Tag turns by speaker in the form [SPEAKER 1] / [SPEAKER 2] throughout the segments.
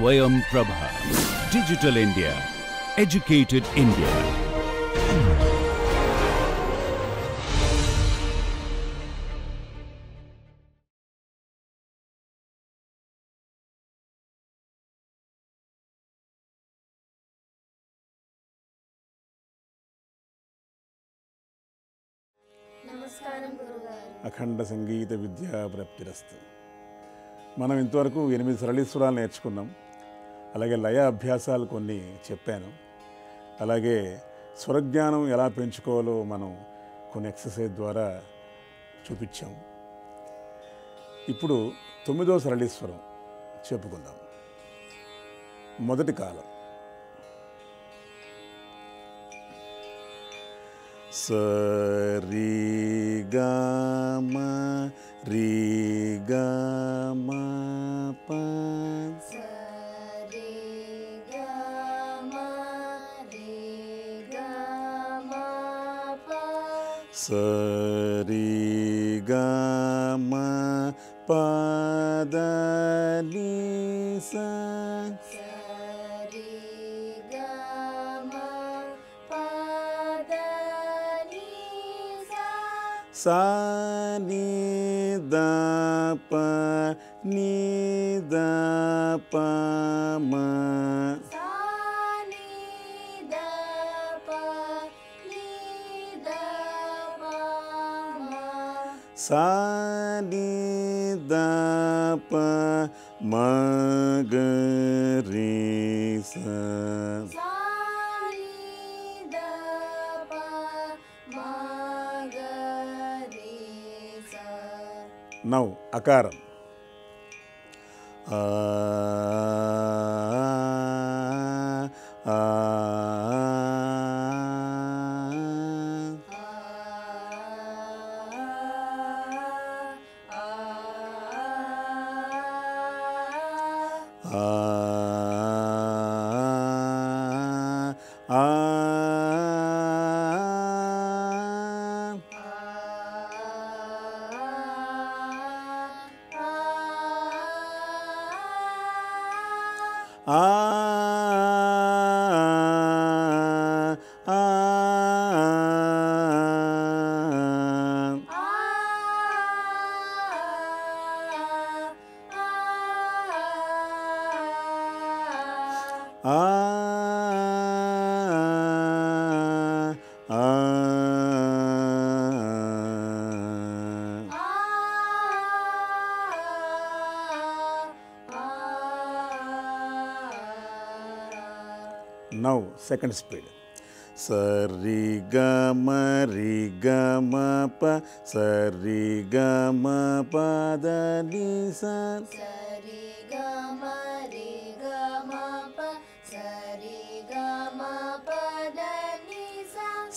[SPEAKER 1] Swayam Prabha. Digital India. Educated India.
[SPEAKER 2] నమస్కారం గురుగారు
[SPEAKER 3] అఖండ సంగీత విద్యా ప్రాప్తిరస్తు మనం ఇంతవరకు ఎనిమిది సరళీశ్వరాలు నేర్చుకున్నాం అలాగే లయ అభ్యాసాలు కొన్ని చెప్పాను. అలాగే స్వరజ్ఞానం ఎలా పెంచుకోవాలో మనం కొన్ని ఎక్సర్సైజ్ ద్వారా చూపించాం. ఇప్పుడు తొమ్మిదో సరళీశ్వరం చెప్పుకుందాం. మొదటి కాలం. సరి గమ రి గమ
[SPEAKER 2] Sari Gama Padalisa. Sari Gama Padalisa. Sani Dapa Nidapa Ma. sa di
[SPEAKER 3] da pa ma ga re sa now akaram. Uh, second speed. சரிகமரிகமப சரிகமபதனிசா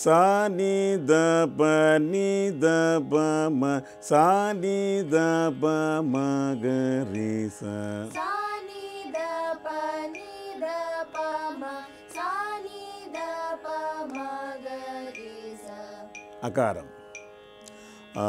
[SPEAKER 3] சானி தப நி
[SPEAKER 2] தப ம சானி தப மகரிசா അകാരം ആ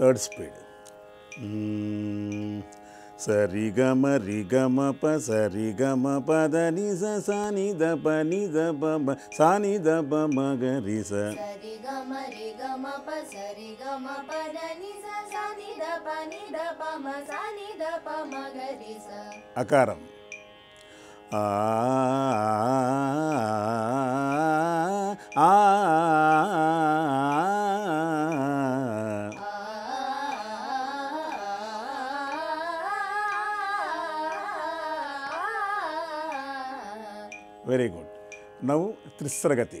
[SPEAKER 2] third speed. Mm. சரிகம ரிகம ப சரிகம பத நிச
[SPEAKER 3] சானி த ப நி த ப ப சானி த ப ம க ரி ச சரிகம ரிகம ப சரிகம பத நிச சானி த ப நி த ப ம சானி த ப ம க ரி ச
[SPEAKER 2] அகாரம் ஆ ஆ ஆ ವೆರಿ ಗುಡ್ ನಾವು ತ್ರಿಸ್ರಗತಿ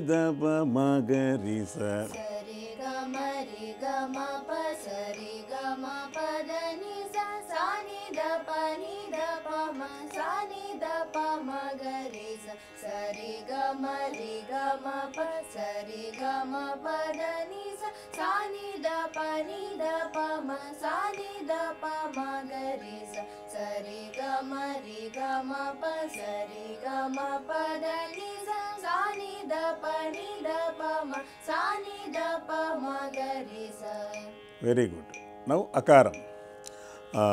[SPEAKER 2] निगरीस सरि गी गी गीस सा नि प मगरीस सरि गी गरि गानि दी द पि द पगरीस सरि ग मरि ग
[SPEAKER 3] म परि ग వెరీ గుడ్
[SPEAKER 2] నౌ అకారం ఆ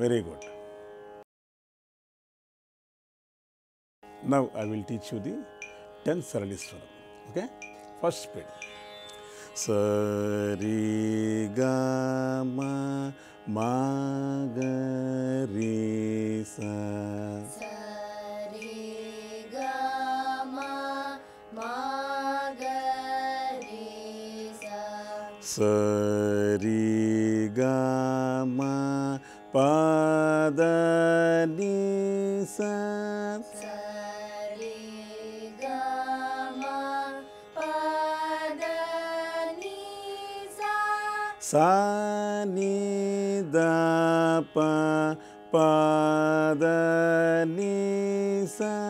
[SPEAKER 2] ఆ ఆ ఆ Very good. Now I will teach you the 10 Saraliswaram. Okay? First speed. Sari ga ma ma ga re sa.
[SPEAKER 3] సరి గ
[SPEAKER 2] Sadari Sad Sa ni da pa pa da ni sa.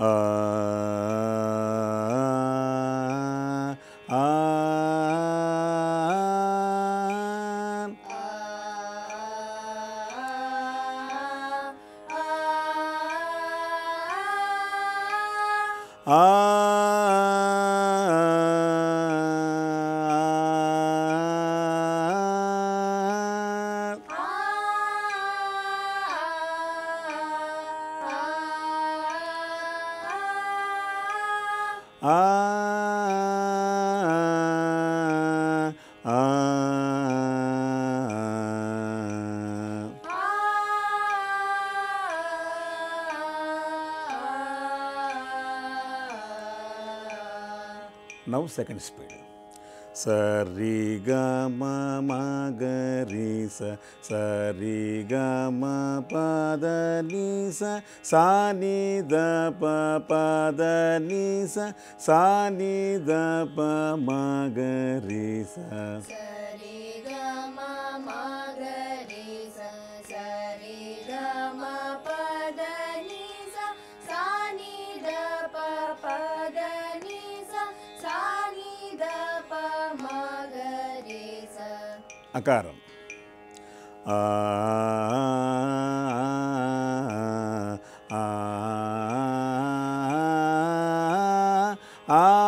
[SPEAKER 3] 呃 ah, ah,
[SPEAKER 2] ah. Now second speed. सरि ग मागरि सरि
[SPEAKER 3] ग पादनिस सा नि पपादनि सा नि प
[SPEAKER 2] मागरि स akaram. Ah, ah.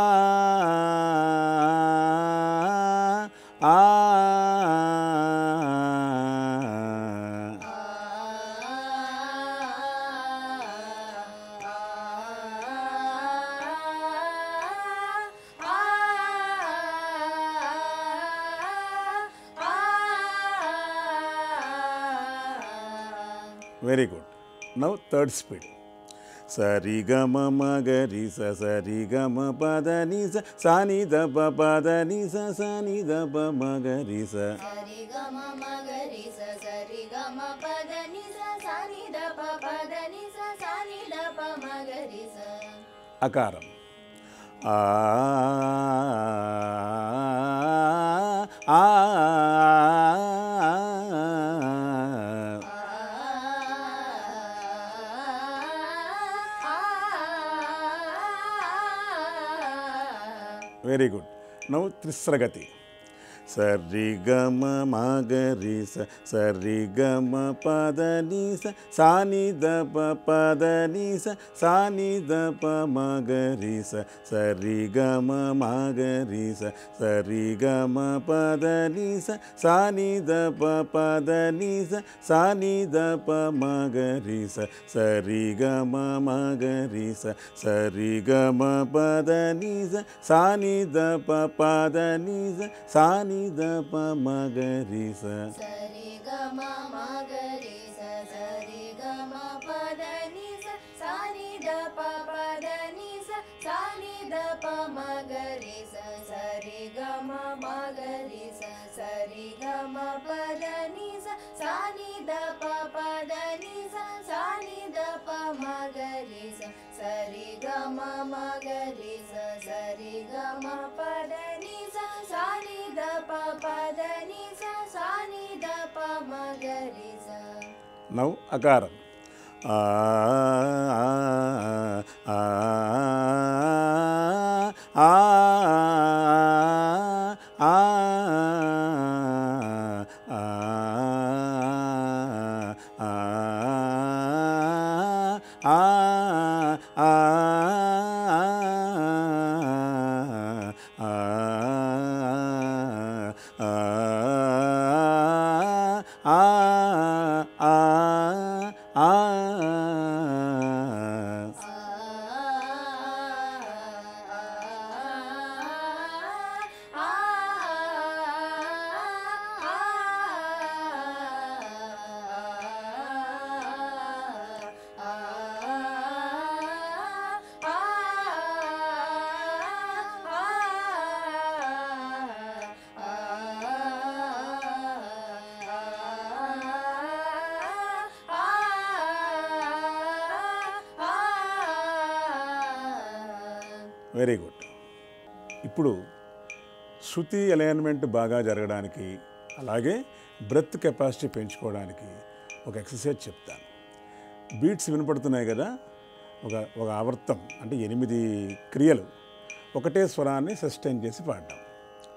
[SPEAKER 2] now third speed. ಸರಿಗಮ ಮಗರಿ ಸ ಸರಿಗಮ ಪದ ನಿ ಸ ಸಾನಿ ದ ಪ ಪದ ನಿ ಸ ಸಾನಿ ದ ಪ
[SPEAKER 3] ಮಗರಿ ಸ ಸರಿಗಮ ಮಗರಿ ಸ ಸರಿಗಮ ಪದ ನಿ ಸ ಸಾನಿ ದ ಪ ಪದ ನಿ ಸ ಸಾನಿ ದ ಪ ಮಗರಿ ಸ ಅಕಾರಂ ಆ ಆ వెరీ గుడ్. నవ్వు త్రిస్రగతి सरि ग मागरिस सरि गीस सि द पपाद निि द पगरीस सरि ग मागरी सरि ग पद नि पद निस सनि नि पगरी सरि गीस सरि ग पद नि पपाद नि ी द प मागरीस सरि ग म मागरीस सारी गीस सारी द पदानीस सा द प मागरीस सारी गा मागरीस सारी
[SPEAKER 2] गीस सा द पपादानीस सा द प मागरीस सारी गी ద ప మగరి స
[SPEAKER 3] నవ్ అకారం ఆ ఆ ఆ ఆ ఆ ah ah very good. ఇప్పుడు శృతి అలైన్మెంట్ బాగా జరగడానికి అలాగే బ్రెత్ కెపాసిటీ పెంచుకోవడానికి ఒక ఎక్సర్సైజ్ చెప్తాను. బీట్స్ వినపడుతున్నాయి కదా ఒక ఒక ఆవర్తం అంటే ఎనిమిది క్రియలు ఒకటే స్వరాన్ని సస్టైన్ చేసి పాడడం.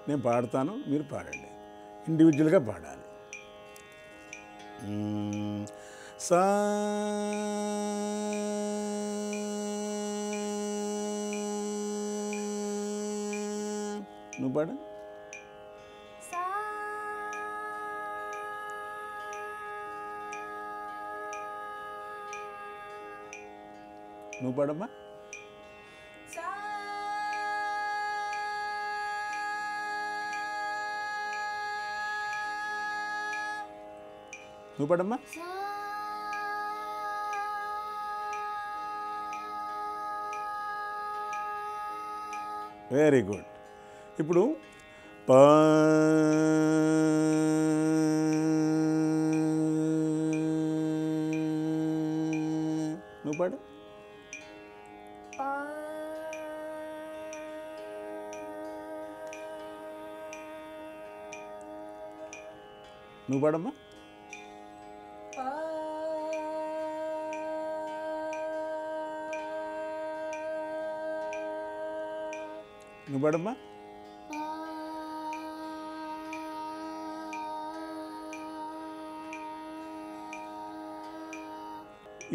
[SPEAKER 3] నేను పాడతాను మీరు పాడండి. ఇండివిజువల్గా పాడాలి. సా నువ్వు పాడు. నువ్వు పాడమ్మా. నువ్వు పాడమ్మా. వెరీ గుడ్ ఇప్పుడు పా నువ్వు పాడు. నువ్వు పాడమ్మా. నువ్వు పాడమ్మా.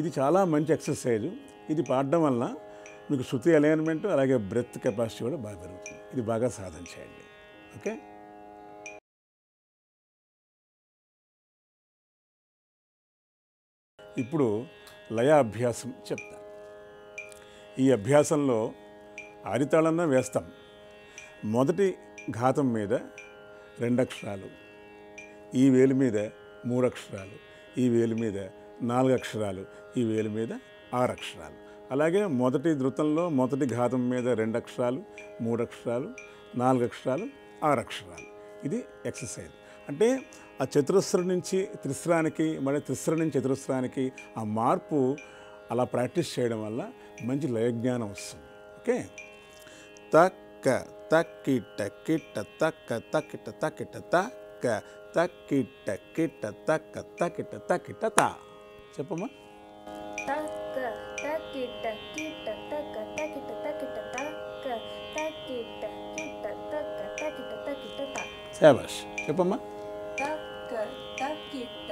[SPEAKER 3] ఇది చాలా మంచి ఎక్సర్సైజ్. ఇది పాడడం వల్ల మీకు శృతి అలైన్మెంట్ అలాగే బ్రెత్ కెపాసిటీ కూడా బాగా పెరుగుతుంది. ఇది బాగా సాధన చేయండి. ఓకే? ఇప్పుడు లయ అభ్యాసం చెప్తాను ఈ అభ్యాసంలో ఆరితాళన్న వేస్తాం. మొదటి ఘాతం మీద రెండు అక్షరాలు ఈ వేలు మీద మూడు అక్షరాలు ఈ వేలు మీద నాలుగు అక్షరాలు ఈ వేలు మీద ఆరు అక్షరాలు. అలాగే మొదటి ధృతంలో మొదటి ఘాతం మీద రెండు అక్షరాలు మూడు అక్షరాలు నాలుగు అక్షరాలు ఆరు అక్షరాలు. ఇది ఎక్సర్సైజ్. అంటే ఆ చతురస్రం నుంచి త్రిస్రానికి మళ్ళీ త్రిస్ర నుంచి చతురస్రానికి ఆ మార్పు అలా ప్రాక్టీస్ చేయడం వల్ల మంచి లయజ్ఞానం వస్తుంది. ఓకే? తక్క తక్కిట కిట్ట తక్క తక్కిట తక్కిట తక్క తక్కిట కిట్ట తక్క తక్కిట తక్కిట తా. చెప్పమ్మా
[SPEAKER 4] తక్క తక్కిట కిట్ట తక్క తక్కిట తక్కిట తక్క తక్కిట కిట్ట తక్క తక్కిట తక్కిట త
[SPEAKER 3] శాబాష్ చెప్పమ్మా
[SPEAKER 5] తక్క తక్కిట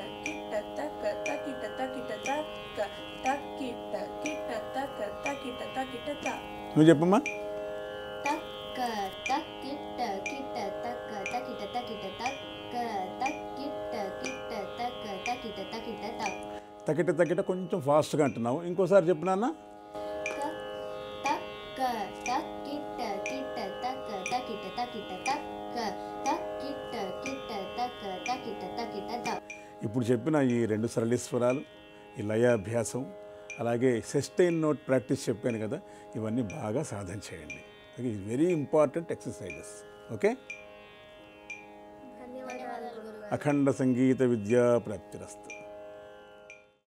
[SPEAKER 5] తక్క
[SPEAKER 2] తక్కిట్ట కిట్ట తక్క తకిట తకిట తక్
[SPEAKER 3] ఇప్పుడు చెప్పిన ఈ రెండు సరళీస్వరాలు ఈ లయ అభ్యాసం అలాగే సెస్టైన్ నోట్ ప్రాక్టీస్ చెప్పాను కదా ఇవన్నీ బాగా సాధన చేయండి. Okay very important
[SPEAKER 4] exercises okay?
[SPEAKER 3] అఖండ సంగీత విద్యా ప్రాప్తిరస్తు.